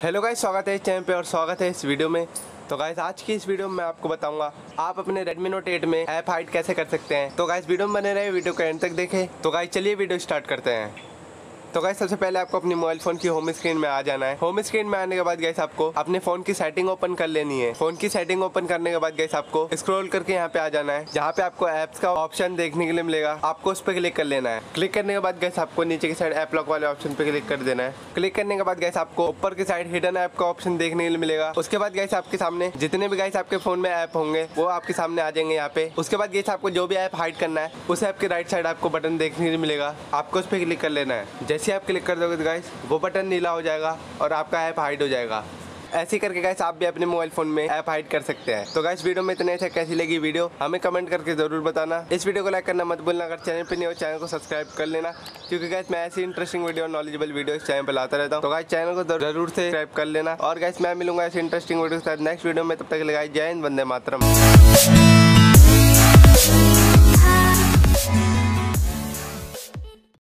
Hello guys, स्वागत है इस चैनल पे और स्वागत है इस वीडियो में। तो गाइस, आज की इस वीडियो में मैं आपको बताऊँगा, आप अपने Redmi Note 8 में ऐप हाइड कैसे कर सकते हैं। तो गाइस, वीडियो में बने रहे, वीडियो को एंड तक देखें। तो गाइस, चलिए वीडियो स्टार्ट करते हैं। तो गाइस सबसे पहले आपको अपनी मोबाइल फ़ोन की होम स्क्रीन में आ जाना है। होम स्क्रीन में आने के बाद गाइस आपको अपने फ़ोन की सेटिंग ओपन कर लेनी है। फ़ोन की सेटिंग ओपन करने के बाद गाइस आपको स्क्रॉल करके यहाँ पे आ जाना है, जहाँ पे आपको एप्स का ऑप्शन देखने के लिए मिलेगा। आपको उस पर क्लिक कर लेना है। क्लिक करने के बाद गैस आपको नीचे की साइड ऐप लॉक वाले ऑप्शन पे क्लिक कर देना है। क्लिक करने के बाद गैस आपको ऊपर की साइड हिडन ऐप का ऑप्शन देखने के लिए मिलेगा। उसके बाद गैस आपके सामने जितने भी गैस आपके फ़ोन में ऐप होंगे, वो आपके सामने आ जाएँगे यहाँ पे। उसके बाद गैस आपको जो भी ऐप हाइड करना है, उस ऐप के राइट साइड आपको बटन देखने के लिए मिलेगा। आपको उस पर क्लिक कर लेना है। आप क्लिक कर दोगे तो गाइस वो बटन नीला हो जाएगा और आपका ऐप हाइड हो जाएगा। ऐसे करके गाइस आप भी अपने मोबाइल फ़ोन में ऐप हाइड कर सकते हैं। तो गाइस वीडियो में इतने से कैसी लगी वीडियो? हमें कमेंट करके ज़रूर बताना। इस वीडियो को लाइक करना मत भूलना। अगर चैनल पर नहीं हो चैनल को सब्सक्राइब कर लेना। क्योंकि गाइस मैं ऐसी इंटरेस्टिंग वीडियो और नॉलेजेबल वीडियो इस चैनल पर लाता रहता हूँ। तो गाइस चैनल को ज़रूर से सब्सक्राइब कर लेना। और गाइस मैं मिलूँगा ऐसी इंटरेस्टिंग वीडियो के साथ नेक्स्ट वीडियो में। तब तक लगाई जय हिंद, वंदे मातरम।